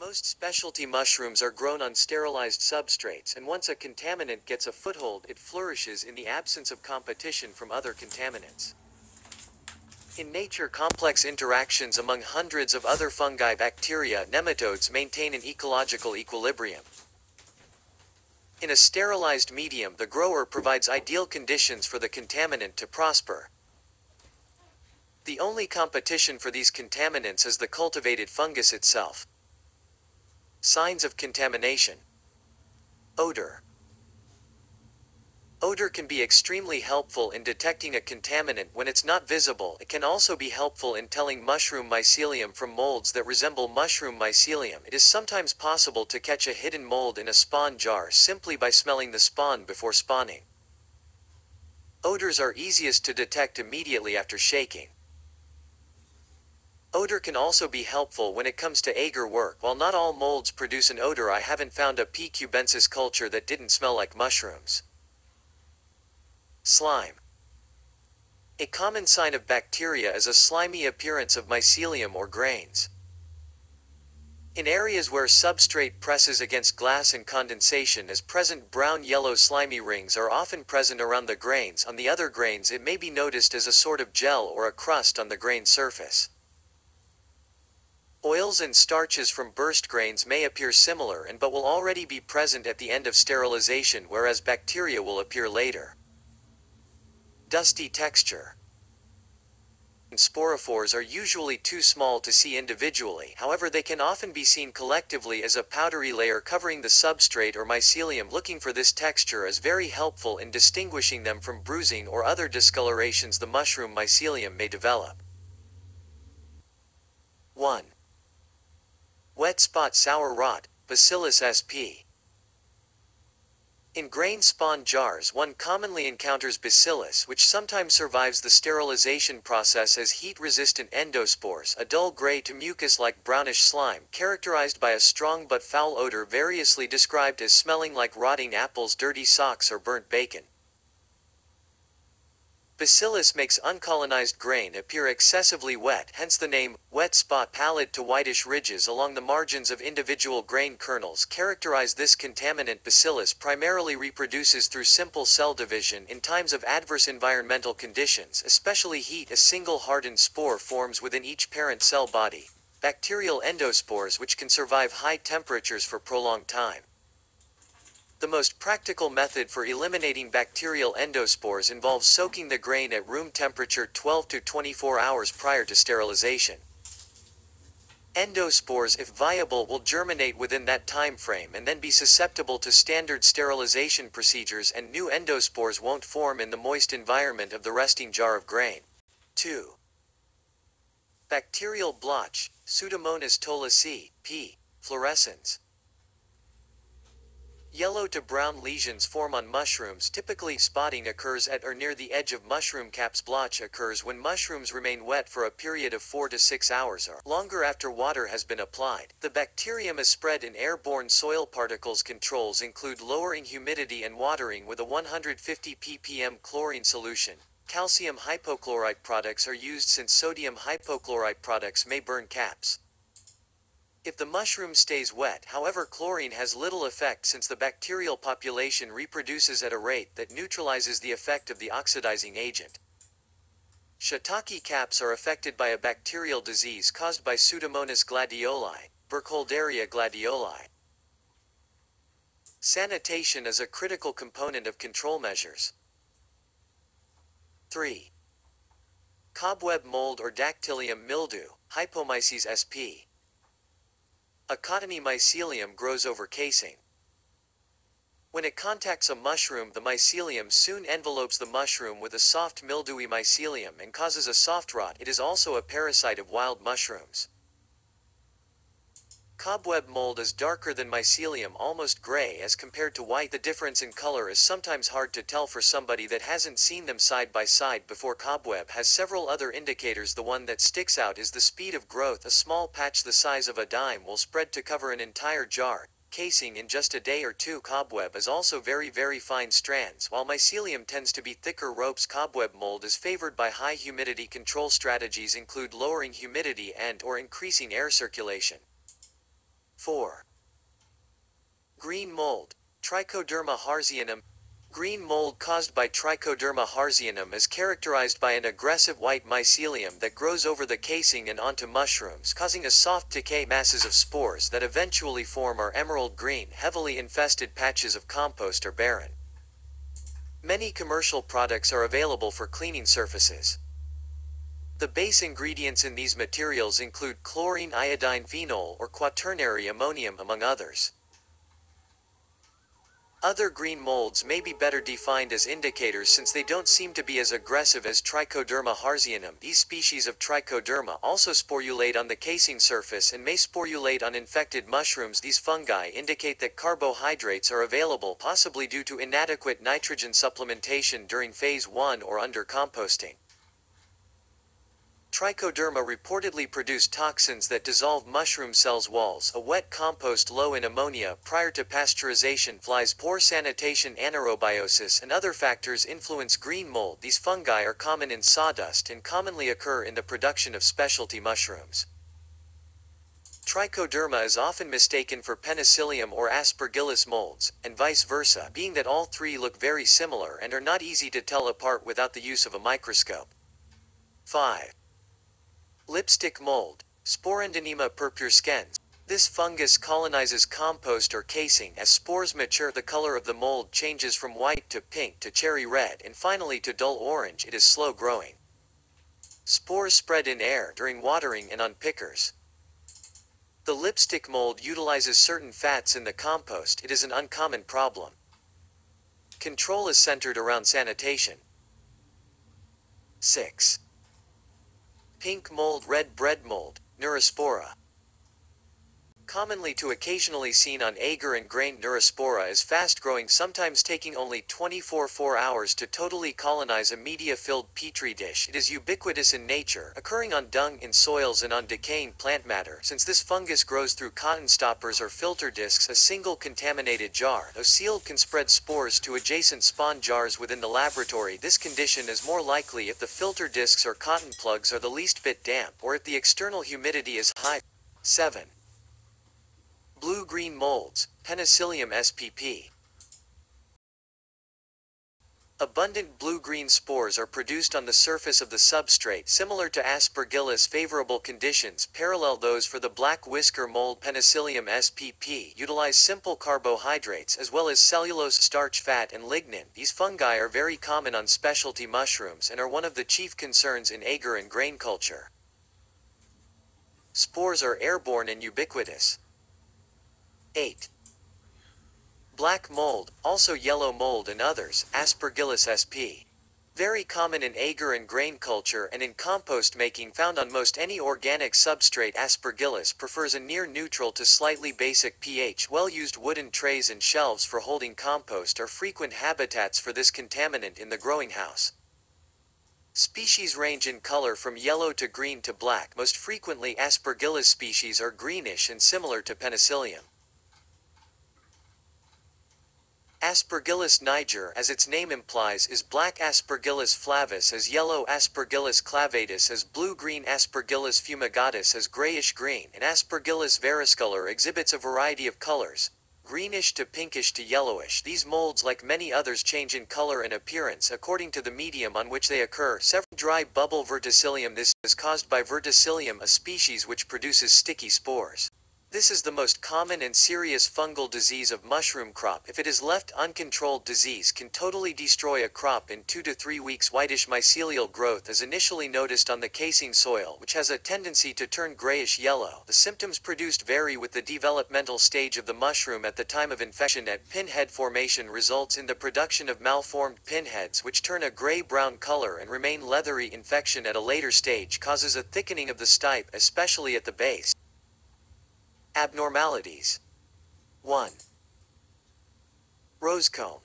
Most specialty mushrooms are grown on sterilized substrates, and once a contaminant gets a foothold, it flourishes in the absence of competition from other contaminants. In nature, complex interactions among hundreds of other fungi, bacteria, nematodes maintain an ecological equilibrium. In a sterilized medium, the grower provides ideal conditions for the contaminant to prosper. The only competition for these contaminants is the cultivated fungus itself. Signs of contamination. Odor. Odor can be extremely helpful in detecting a contaminant when it's not visible. It can also be helpful in telling mushroom mycelium from molds that resemble mushroom mycelium. It is sometimes possible to catch a hidden mold in a spawn jar simply by smelling the spawn before spawning. Odors are easiest to detect immediately after shaking. Odor can also be helpful when it comes to agar work. While not all molds produce an odor, I haven't found a P. cubensis culture that didn't smell like mushrooms. Slime. A common sign of bacteria is a slimy appearance of mycelium or grains. In areas where substrate presses against glass and condensation is present brown-yellow slimy rings are often present around the grains. On the other grains it may be noticed as a sort of gel or a crust on the grain surface. Oils and starches from burst grains may appear similar and but will already be present at the end of sterilization whereas bacteria will appear later. Dusty texture. Sporophores are usually too small to see individually, however they can often be seen collectively as a powdery layer covering the substrate or mycelium looking for this texture is very helpful in distinguishing them from bruising or other discolorations the mushroom mycelium may develop. 1. Wet spot sour rot, Bacillus sp. In grain spawn jars one commonly encounters bacillus which sometimes survives the sterilization process as heat-resistant endospores a dull gray to mucus-like brownish slime characterized by a strong but foul odor variously described as smelling like rotting apples dirty socks or burnt bacon. Bacillus makes uncolonized grain appear excessively wet, hence the name, wet spot pallid to whitish ridges along the margins of individual grain kernels characterize this contaminant bacillus primarily reproduces through simple cell division in times of adverse environmental conditions, especially heat a single hardened spore forms within each parent cell body. Bacterial endospores which can survive high temperatures for prolonged time. The most practical method for eliminating bacterial endospores involves soaking the grain at room temperature 12 to 24 hours prior to sterilization. Endospores, if viable, will germinate within that time frame and then be susceptible to standard sterilization procedures and new endospores won't form in the moist environment of the resting jar of grain. 2. Bacterial blotch, Pseudomonas tolaasii, p. fluorescens. Yellow to brown lesions form on mushrooms typically spotting occurs at or near the edge of mushroom caps blotch occurs when mushrooms remain wet for a period of 4 to 6 hours or longer after water has been applied. The bacterium is spread in airborne soil particles controls include lowering humidity and watering with a 150 ppm chlorine solution. Calcium hypochlorite products are used since sodium hypochlorite products may burn caps. If the mushroom stays wet, however chlorine has little effect since the bacterial population reproduces at a rate that neutralizes the effect of the oxidizing agent. Shiitake caps are affected by a bacterial disease caused by Pseudomonas gladioli, Burkholderia gladioli. Sanitation is a critical component of control measures. 3. Cobweb mold or dactylium mildew, Hypomyces sp. A cottony mycelium grows over casing. When it contacts a mushroom the mycelium soon envelopes the mushroom with a soft mildewy mycelium and causes a soft rot. It is also a parasite of wild mushrooms. Cobweb mold is darker than mycelium almost gray as compared to white. The difference in color is sometimes hard to tell for somebody that hasn't seen them side by side before. Cobweb has several other indicators. The one that sticks out is the speed of growth. A small patch the size of a dime will spread to cover an entire jar, casing in just a day or two. Cobweb is also very very fine strands. While mycelium tends to be thicker ropes cobweb mold is favored by high humidity control strategies include lowering humidity and or increasing air circulation. 4. Green mold, Trichoderma harzianum. Green mold caused by Trichoderma harzianum is characterized by an aggressive white mycelium that grows over the casing and onto mushrooms, causing a soft decay masses of spores that eventually form are emerald green, heavily infested patches of compost or barren. Many commercial products are available for cleaning surfaces. The base ingredients in these materials include chlorine iodine phenol or quaternary ammonium among others. Other green molds may be better defined as indicators since they don't seem to be as aggressive as Trichoderma harzianum. These species of Trichoderma also sporulate on the casing surface and may sporulate on infected mushrooms. These fungi indicate that carbohydrates are available possibly due to inadequate nitrogen supplementation during phase 1 or under composting. Trichoderma reportedly produce toxins that dissolve mushroom cells walls. A wet compost low in ammonia prior to pasteurization flies poor sanitation anaerobiosis and other factors influence green mold. These fungi are common in sawdust and commonly occur in the production of specialty mushrooms. Trichoderma is often mistaken for penicillium or aspergillus molds, and vice versa, being that all three look very similar and are not easy to tell apart without the use of a microscope. 5. Lipstick mold, Sporendonema purpurescens. This fungus colonizes compost or casing. As spores mature, the color of the mold changes from white to pink to cherry red and finally to dull orange. It is slow growing. Spores spread in air during watering and on pickers. The lipstick mold utilizes certain fats in the compost. It is an uncommon problem. Control is centered around sanitation. 6. Pink mold red bread mold, Neurospora. Commonly to occasionally seen on agar and grain Neurospora is fast-growing sometimes taking only 24 4 hours to totally colonize a media-filled petri dish. It is ubiquitous in nature, occurring on dung in soils and on decaying plant matter. Since this fungus grows through cotton stoppers or filter discs a single contaminated jar, though sealed can spread spores to adjacent spawn jars within the laboratory. This condition is more likely if the filter discs or cotton plugs are the least bit damp or if the external humidity is high. 7. Blue-green molds, Penicillium spp. Abundant blue-green spores are produced on the surface of the substrate similar to aspergillus favorable conditions parallel those for the black whisker mold Penicillium spp utilize simple carbohydrates as well as cellulose starch fat and lignin. These fungi are very common on specialty mushrooms and are one of the chief concerns in agar and grain culture. Spores are airborne and ubiquitous. 8. Black mold, also yellow mold and others, Aspergillus sp. Very common in agar and grain culture and in compost making found on most any organic substrate Aspergillus prefers a near neutral to slightly basic pH well-used wooden trays and shelves for holding compost are frequent habitats for this contaminant in the growing house. Species range in color from yellow to green to black most frequently Aspergillus species are greenish and similar to Penicillium. Aspergillus niger, as its name implies, is black Aspergillus flavus as yellow Aspergillus clavatus as blue-green Aspergillus fumigatus as grayish-green, and Aspergillus versicolor exhibits a variety of colors, greenish to pinkish to yellowish. These molds like many others change in color and appearance according to the medium on which they occur. Several dry bubble verticillium This is caused by verticillium a species which produces sticky spores. This is the most common and serious fungal disease of mushroom crop. If it is left uncontrolled disease can totally destroy a crop in 2 to 3 weeks. Whitish mycelial growth is initially noticed on the casing soil which has a tendency to turn grayish yellow. The symptoms produced vary with the developmental stage of the mushroom at the time of infection at pinhead formation results in the production of malformed pinheads which turn a gray-brown color and remain leathery. Infection at a later stage causes a thickening of the stipe especially at the base. Abnormalities 1. Rosecomb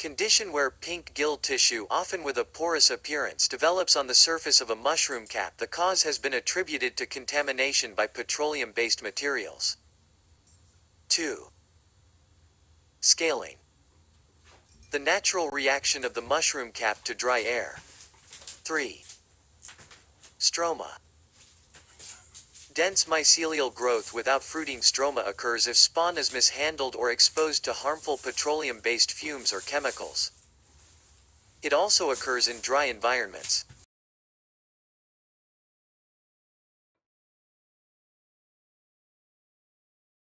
Condition where pink gill tissue often with a porous appearance develops on the surface of a mushroom cap. The cause has been attributed to contamination by petroleum-based materials. 2. Scaling The natural reaction of the mushroom cap to dry air. 3. Stroma Dense mycelial growth without fruiting stroma occurs if spawn is mishandled or exposed to harmful petroleum-based fumes or chemicals. It also occurs in dry environments.